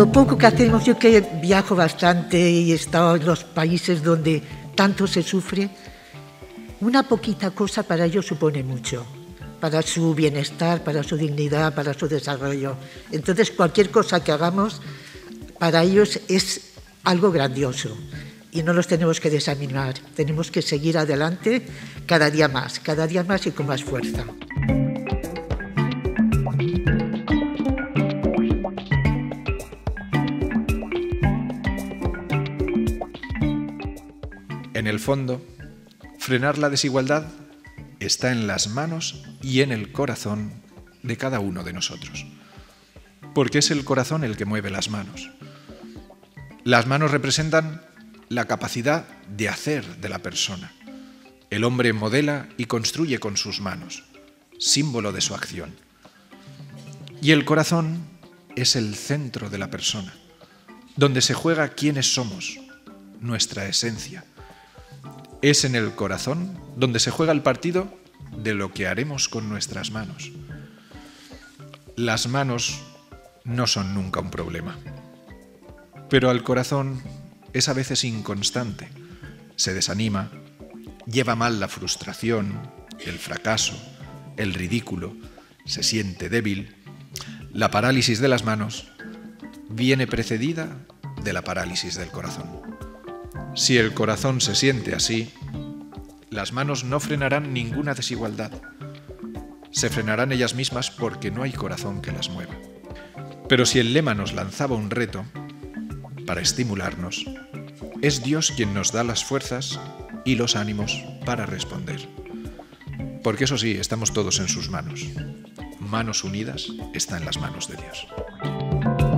lo poco que hacemos, yo que viajo bastante y he estado en los países donde tanto se sufre, una poquita cosa para ellos supone mucho, para su bienestar, para su dignidad, para su desarrollo. Entonces, cualquier cosa que hagamos para ellos es algo grandioso y no los tenemos que desanimar, tenemos que seguir adelante cada día más, cada día más y con más fuerza. En el fondo, frenar la desigualdad está en las manos y en el corazón de cada uno de nosotros. Porque es el corazón el que mueve las manos. Las manos representan la capacidad de hacer de la persona. El hombre modela y construye con sus manos, símbolo de su acción. Y el corazón es el centro de la persona, donde se juega quiénes somos, nuestra esencia es en el corazón donde se juega el partido de lo que haremos con nuestras manos. Las manos no son nunca un problema, pero el corazón es a veces inconstante, se desanima, lleva mal la frustración, el fracaso, el ridículo, se siente débil. La parálisis de las manos viene precedida de la parálisis del corazón. Si el corazón se siente así, las manos no frenarán ninguna desigualdad. Se frenarán ellas mismas porque no hay corazón que las mueva. Pero si el lema nos lanzaba un reto para estimularnos, es Dios quien nos da las fuerzas y los ánimos para responder. Porque eso sí, estamos todos en sus manos. Manos unidas está en las manos de Dios.